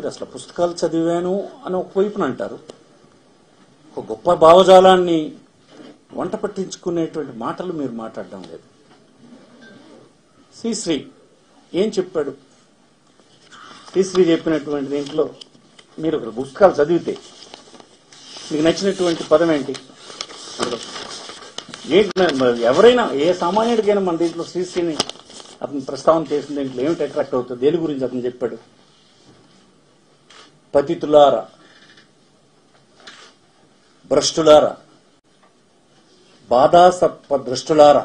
మీరు అసలు పుస్తకాలు చదివాను అని ఒక వైపున అంటారు. ఒక గొప్ప భావజాలాన్ని వంట పట్టించుకునేటువంటి మాటలు మీరు మాట్లాడడం లేదు. శ్రీశ్రీ ఏం చెప్పాడు? శ్రీశ్రీ చెప్పినటువంటి దీంట్లో మీరు ఒక పుస్తకాలు చదివితే మీకు నచ్చినటువంటి పదం ఏంటి? ఏంటి మరి ఎవరైనా ఏ సామాన్యుడికైనా మన దీంట్లో శ్రీశ్రీని అతను ప్రస్తావన చేసిన దీంట్లో ఏమిటి అట్రాక్ట్ అవుతుంది? దేని గురించి అతను చెప్పాడు? పతితులారా భ్రష్టులారా బాధాసప్ప దృష్టులార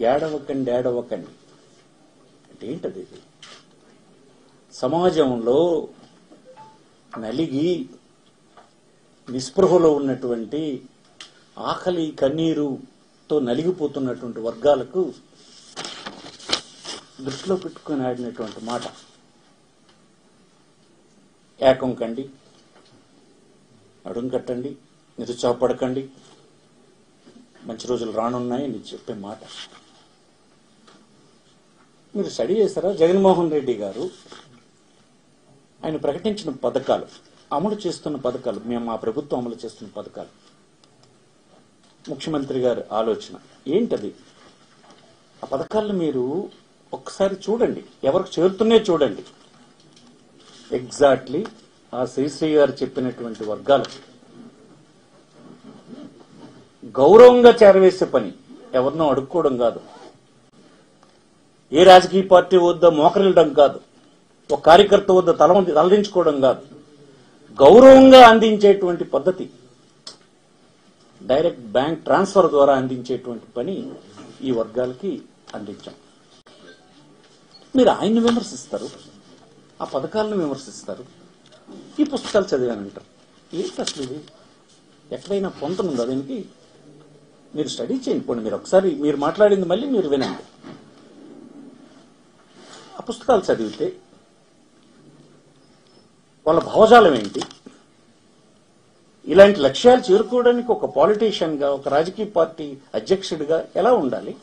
ఏడవకండి ఏడవకండి. అంటే ఏంటది ఇది? సమాజంలో నలిగి నిస్పృహలో ఉన్నటువంటి ఆకలి కన్నీరుతో నలిగిపోతున్నటువంటి వర్గాలకు దృష్టిలో పెట్టుకుని ఆడినటువంటి మాట. ఏకం కండి. అడుగు కట్టండి. నిరుత్సాహపడకండి. మంచి రోజులు రానున్నాయి చెప్పే మాట. మీరు స్టడీ చేశారా జగన్మోహన్ రెడ్డి గారు ఆయన ప్రకటించిన పథకాలు అమలు చేస్తున్న పథకాలు మేము మా ప్రభుత్వం అమలు చేస్తున్న పథకాలు. ముఖ్యమంత్రి గారి ఆలోచన ఏంటది? ఆ పథకాలను మీరు ఒక్కసారి చూడండి. ఎవరికి చేరుతున్నాయో చూడండి. ఎగ్జాక్ట్లీ ఆ శ్రీశ్రీ గారు చెప్పినటువంటి వర్గాలు. గౌరవంగా చేరవేసే పని ఎవరినో అడుక్కోవడం కాదు. ఏ రాజకీయ పార్టీ వద్ద మోకరిల్లడం కాదు. ఒక కార్యకర్త వద్ద తల తలదించుకోవడం కాదు. గౌరవంగా అందించేటువంటి పద్ధతి. డైరెక్ట్ బ్యాంక్ ట్రాన్స్ఫర్ ద్వారా అందించేటువంటి పని ఈ వర్గాలకి అందించాం. మీరు ఆయన్ని విమర్శిస్తారు. ఆ పథకాలను విమర్శిస్తారు. ఈ పుస్తకాలు చదివానంటారు ఏంటి అసలు ఇది? ఎక్కడైనా పొంతనుందా దీనికి? మీరు స్టడీ చేయండి మీరు ఒకసారి మీరు మాట్లాడింది మళ్ళీ మీరు వినండి. ఆ పుస్తకాలు చదివితే వాళ్ళ భావజాలం ఏంటి? ఇలాంటి లక్ష్యాలు చేరుకోవడానికి ఒక పాలిటీషియన్గా ఒక రాజకీయ పార్టీ అధ్యక్షుడిగా ఎలా ఉండాలి?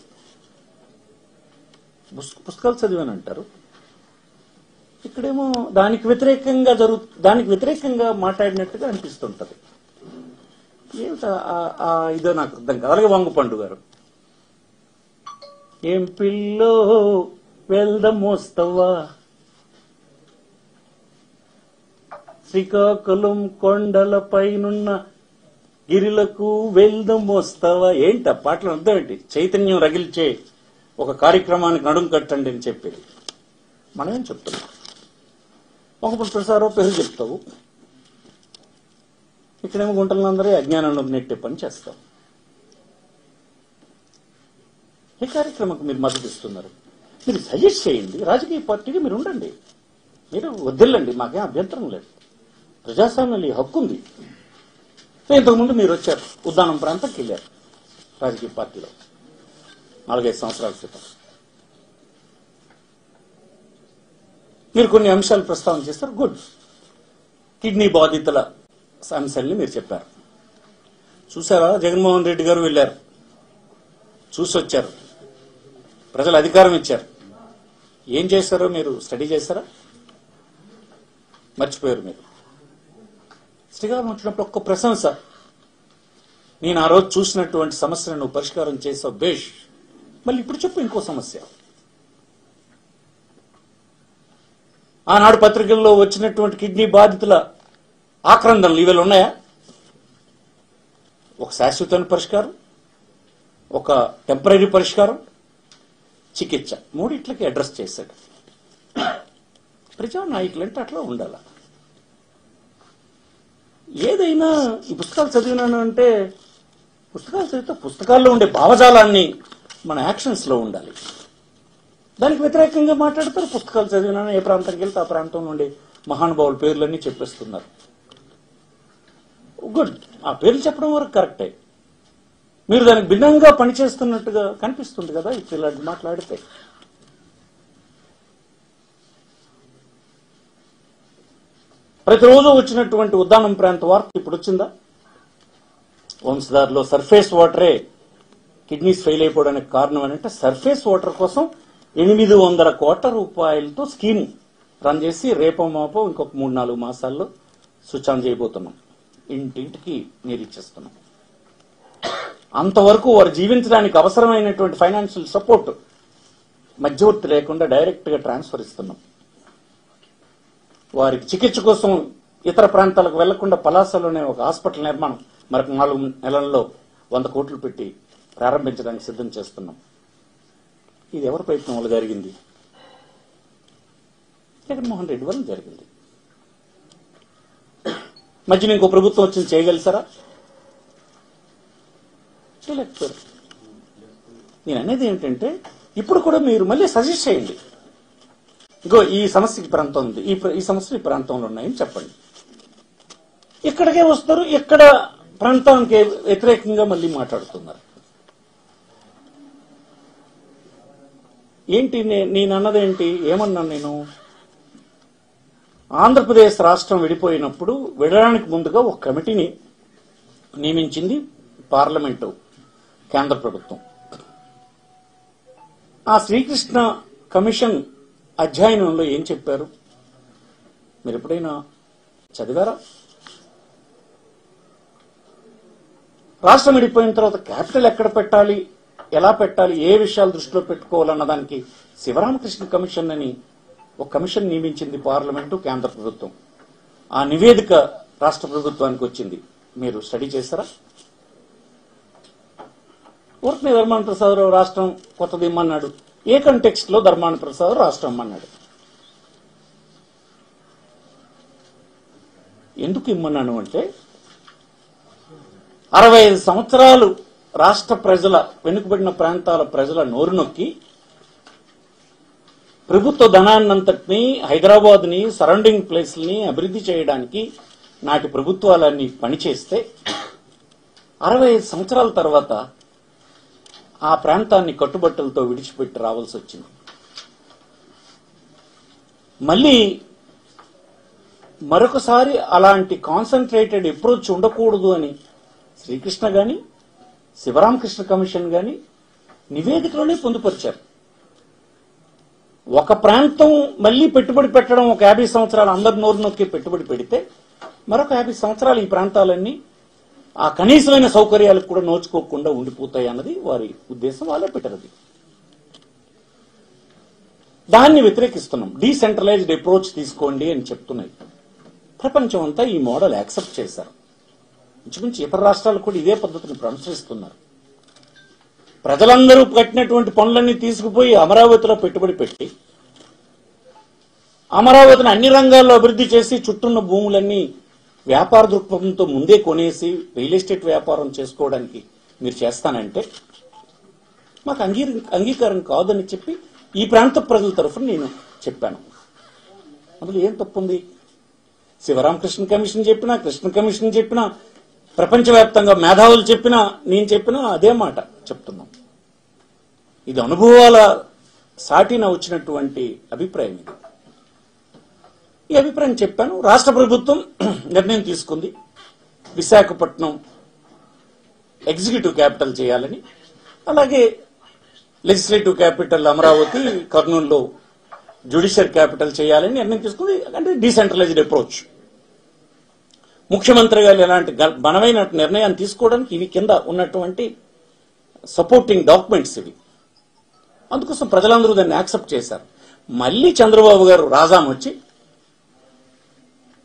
పుస్తకాలు చదివానంటారు. ఇక్కడేమో దానికి వ్యతిరేకంగా జరుగు దానికి వ్యతిరేకంగా మాట్లాడినట్టుగా అనిపిస్తుంటది. ఏమిటా ఆ- ఇదో నాకు అర్థం కాదు. అలాగే వంగపండు గారు. ఏం పిల్లో వెళ్దాం మోస్తవా శ్రీకాకుళం కొండల పైనున్న గిరిలకు వెళ్దాం మోస్తావా ఏంట పాటలు అర్థం ఏంటి? చైతన్యం రగిల్చే ఒక కార్యక్రమానికి నడుం కట్టండి అని చెప్పేది. మనమేం చెప్తున్నాం? ఒకప్పుడు పేరు చెప్తావు. ఇక్కడేమో గుంటలందరూ అజ్ఞానంలో నెట్టే పని చేస్తాం. ఈ కార్యక్రమంకు మీరు మద్దతు ఇస్తున్నారు. మీరు సజెస్ట్ చేయండి రాజకీయ పార్టీకి మీరు ఉండండి. మీరు వద్దిల్లండి మాకేం అభ్యంతరం లేదు. ప్రజాస్వామ్యం ఈ హక్కు ఉంది. ఇంతకుముందు మీరు వచ్చారు ఉద్దానం ప్రాంతంకి వెళ్ళారు రాజకీయ పార్టీలో. నాలుగైదు సంవత్సరాల క్రితం. మీరు కొన్ని అంశాలు ప్రస్తావన చేస్తారు. గుడ్ కిడ్నీ బాధితుల అంశాలని మీరు చెప్పారు. చూసారా జగన్మోహన్ రెడ్డి గారు వెళ్ళారు. చూసి వచ్చారు ప్రజలు అధికారం ఇచ్చారు. ఏం చేశారో మీరు స్టడీ చేశారా? మర్చిపోయారు మీరు. శ్రీకాకుళం వచ్చినప్పుడు ఒక్క ప్రశంస. నేను ఆ రోజు చూసినటువంటి సమస్యను పరిష్కారం చేసావు బేష్. మళ్ళీ ఇప్పుడు చెప్పు ఇంకో సమస్య. ఆనాడు పత్రికల్లో వచ్చినటువంటి కిడ్నీ బాధితుల ఆక్రందనలు ఇవాళ ఉన్నాయా? ఒక శాశ్వతమైన పరిష్కారం ఒక టెంపరీ పరిష్కారం చికిత్స మూడిట్లకి అడ్రస్ చేశాడు. ప్రజా నాయకులు అంటే అట్లా ఉండాల. ఏదైనా ఈ పుస్తకాలు చదివినాను అంటే పుస్తకాలు చదివితే పుస్తకాల్లో ఉండే భావజాలాన్ని మన యాక్షన్స్లో ఉండాలి. దానికి వ్యతిరేకంగా మాట్లాడతారు. పుస్తకాలు చదివినా ఏ ప్రాంతానికి వెళ్తే ఆ ప్రాంతం నుండి మహానుభావుల పేర్లన్నీ చెప్పేస్తున్నారు. గుడ్. ఆ పేర్లు చెప్పడం వరకు కరెక్టే. మీరు దానికి భిన్నంగా పనిచేస్తున్నట్టుగా కనిపిస్తుంది కదా ఇప్పుడు ఇలాంటి మాట్లాడితే. ప్రతిరోజు వచ్చినటువంటి ఉద్దానం ప్రాంత వార్త ఇప్పుడు వచ్చిందా? వంశధారలో సర్ఫేస్ వాటరే కిడ్నీస్ ఫెయిల్ అయిపోవడానికి కారణం అని అంటే సర్ఫేస్ వాటర్ కోసం ఎనిమిది వందల కోట్ల రూపాయలతో స్కీమ్ రన్ చేసి రేపో మాపో ఇంకొక మూడు నాలుగు మాసాల్లో స్విచ్ ఆన్ చేయబోతున్నాం. ఇంటింటికి నీరు ఇచ్చేస్తున్నాం. అంతవరకు వారు జీవించడానికి అవసరమైనటువంటి ఫైనాన్షియల్ సపోర్ట్ మధ్యవర్తి లేకుండా డైరెక్ట్గా ట్రాన్స్ఫర్ ఇస్తున్నాం. వారికి చికిత్స కోసం ఇతర ప్రాంతాలకు వెళ్ళకుండా పలాసలోనే ఒక హాస్పిటల్ నిర్మాణం మరొక నాలుగు నెలల్లో వంద కోట్లు పెట్టి ప్రారంభించడానికి సిద్ధం చేస్తున్నాం. ఇది ఎవరి ప్రయత్నం వల్ల జరిగింది? జగన్మోహన్ రెడ్డి వల్ల జరిగింది. మధ్యన ఇంకో ప్రభుత్వం వచ్చింది చేయగలుగుతారా? చేయలేకపోయారు. నేను అనేది ఏంటంటే ఇప్పుడు కూడా మీరు మళ్ళీ సజెస్ట్ చేయండి. ఇగో ఈ సమస్య ఈ ప్రాంతం ఉంది. ఈ ఈ సమస్యలు ఈ ప్రాంతంలో ఉన్నాయని చెప్పండి. ఇక్కడికే వస్తారు ఇక్కడ ప్రాంతానికి వ్యతిరేకంగా మళ్ళీ మాట్లాడుతున్నారు. ఏంటి నే- నేను అన్నదేంటి ఏమన్నాను నేను? ఆంధ్రప్రదేశ్ రాష్ట్రం విడిపోయినప్పుడు విడడానికి ముందుగా ఒక కమిటీని నియమించింది పార్లమెంటు కేంద్ర ప్రభుత్వం. ఆ శ్రీకృష్ణ కమిషన్ అధ్యయనంలో ఏం చెప్పారు? మీరు ఎప్పుడైనా చదివారా? రాష్ట్రం విడిపోయిన తర్వాత క్యాపిటల్ ఎక్కడ పెట్టాలి? ఎలా పెట్టాలి ఏ విషయాలు దృష్టిలో పెట్టుకోవాలన్న దానికి శివరామకృష్ణ కమిషన్ అని ఒక కమిషన్ నియమించింది పార్లమెంటు కేంద్ర ప్రభుత్వం. ఆ నివేదిక రాష్ట్ర ప్రభుత్వానికి వచ్చింది. మీరు స్టడీ చేశారా? ఊరికి ధర్మాన ప్రసాదరావు రాష్ట్రం కొత్తది ఇమ్మన్నాడు. ఏ కంటెక్స్ట్లో ధర్మాన ప్రసాదరావు రాష్ట్రం ఇమ్మన్నాడు? ఎందుకు ఇమ్మన్నాను అంటే అరవై ఐదు సంవత్సరాలు రాష్ట్ర ప్రజల వెనుకబడిన ప్రాంతాల ప్రజల నోరు నొక్కి ప్రభుత్వ ధనాన్నంతటిని హైదరాబాద్ని సరౌండింగ్ ప్లేస్ని అభివృద్ధి చేయడానికి నాటి ప్రభుత్వాలన్నీ పనిచేస్తే అరవై ఐదు సంవత్సరాల తర్వాత ఆ ప్రాంతాన్ని కట్టుబట్టలతో విడిచిపెట్టి రావాల్సి వచ్చింది. మళ్ళీ మరొకసారి అలాంటి కాన్సన్ట్రేటెడ్ అప్రోచ్ ఉండకూడదు అని శ్రీకృష్ణ గాని శివరామకృష్ణ కమిషన్ కానీ నివేదికలోనే పొందుపరిచారు. ఒక ప్రాంతం మళ్ళీ పెట్టుబడి పెట్టడం ఒక యాభై సంవత్సరాలు అందరి నోరు నొక్కి పెట్టుబడి పెడితే మరొక యాభై సంవత్సరాలు ఈ ప్రాంతాలన్నీ ఆ కనీసమైన సౌకర్యాలకు కూడా నోచుకోకుండా ఉండిపోతాయి అన్నది వారి ఉద్దేశం వాళ్ళే పెట్టరది దాన్ని వ్యతిరేకిస్తున్నాం. డీసెంట్రలైజ్డ్ అప్రోచ్ తీసుకోండి అని చెప్తున్నాయి. ప్రపంచం అంతా ఈ మోడల్ యాక్సెప్ట్ చేశారు. ఇంచుమించు ఇతర రాష్ట్రాలు కూడా ఇదే పద్ధతిని అనుసరిస్తున్నారు. ప్రజలందరూ కట్టినటువంటి పనులన్నీ తీసుకుపోయి అమరావతిలో పెట్టుబడి పెట్టి అమరావతిని అన్ని రంగాల్లో అభివృద్ధి చేసి చుట్టూన్న భూములన్నీ వ్యాపార దృక్పథంతో ముందే కొనేసి రియల్ ఎస్టేట్ వ్యాపారం చేసుకోవడానికి మీరు చేస్తానంటే మాకు అంగీ అంగీకారం కాదని చెప్పి ఈ ప్రాంత ప్రజల తరఫున నేను చెప్పాను. అందులో ఏం తప్పుంది? శివరామకృష్ణ కమిషన్ చెప్పినా కృష్ణ కమిషన్ చెప్పినా ప్రపంచవ్యాప్తంగా మేధావులు చెప్పినా నేను చెప్పినా అదే మాట చెప్తున్నాం. ఇది అనుభవాల సాటిన వచ్చినటువంటి అభిప్రాయం ఇది. ఈ అభిప్రాయం చెప్పాను. రాష్ట్ర ప్రభుత్వం నిర్ణయం తీసుకుంది. విశాఖపట్నం ఎగ్జిక్యూటివ్ క్యాపిటల్ చేయాలని అలాగే లెజిస్లేటివ్ క్యాపిటల్ అమరావతి కర్నూలులో జ్యుడిషియల్ క్యాపిటల్ చేయాలని నిర్ణయం తీసుకుంది. అంటే డీసెంట్రలైజ్డ్ అప్రోచ్. ముఖ్యమంత్రి గారు ఎలాంటి బలమైన నిర్ణయాన్ని తీసుకోవడానికి ఇవి కింద ఉన్నటువంటి సపోర్టింగ్ డాక్యుమెంట్స్ ఇవి. అందుకోసం ప్రజలందరూ దాన్ని యాక్సెప్ట్ చేశారు. మళ్ళీ చంద్రబాబు గారు రాజాం వచ్చి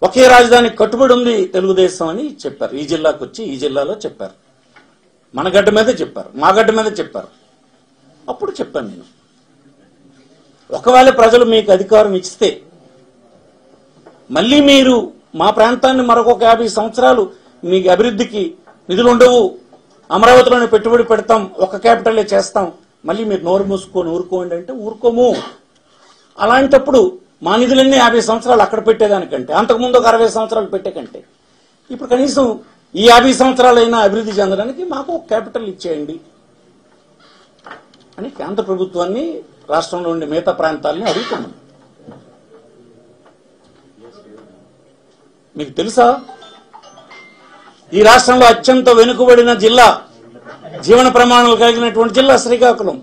ఒకే రాజధానికి కట్టుబడి ఉంది తెలుగుదేశం అని చెప్పారు. ఈ జిల్లాకు వచ్చి ఈ జిల్లాలో చెప్పారు. మన గడ్డ మీదే చెప్పారు. మా గడ్డ మీద చెప్పారు. అప్పుడు చెప్పాను నేను. ఒకవేళ ప్రజలు మీకు అధికారం ఇస్తే మళ్ళీ మీరు మా ప్రాంతాన్ని మరొక యాభై సంవత్సరాలు మీకు అభివృద్ధికి నిధులు ఉండవు. అమరావతిలోనే పెట్టుబడి పెడతాం. ఒక క్యాపిటలే చేస్తాం. మళ్ళీ మీరు నోరు మూసుకొని ఊరుకోండి అంటే ఊరుకోము. అలాంటప్పుడు మా నిధులన్నీ యాభై సంవత్సరాలు అక్కడ పెట్టేదానికంటే అంతకుముందు ఒక అరవై సంవత్సరాలు పెట్టే కంటే. ఇప్పుడు కనీసం ఈ యాభై సంవత్సరాలైనా అభివృద్ధి చెందడానికి మాకు ఒక క్యాపిటల్ ఇచ్చేయండి అని కేంద్ర ప్రభుత్వాన్ని రాష్ట్రంలో ఉండే మిగతా ప్రాంతాలని అడుగుతున్నాం. మీకు తెలుసా? ఈ రాష్ట్రంలో అత్యంత వెనుకబడిన జిల్లా జీవన ప్రమాణాలు కలిగినటువంటి జిల్లా శ్రీకాకుళం.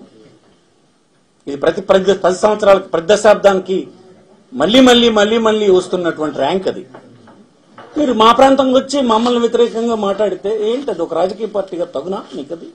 ఇది ప్రతి ప్రతి పది సంవత్సరాలకి ప్రతి దశాబ్దానికి మళ్ళీ మళ్ళీ మళ్ళీ మళ్ళీ వస్తున్నటువంటి ర్యాంక్ అది. మీరు మా ప్రాంతంలో వచ్చి మమ్మల్ని వ్యతిరేకంగా మాట్లాడితే ఏంటి అది ఒక రాజకీయ పార్టీగా తగునా? మీకు అది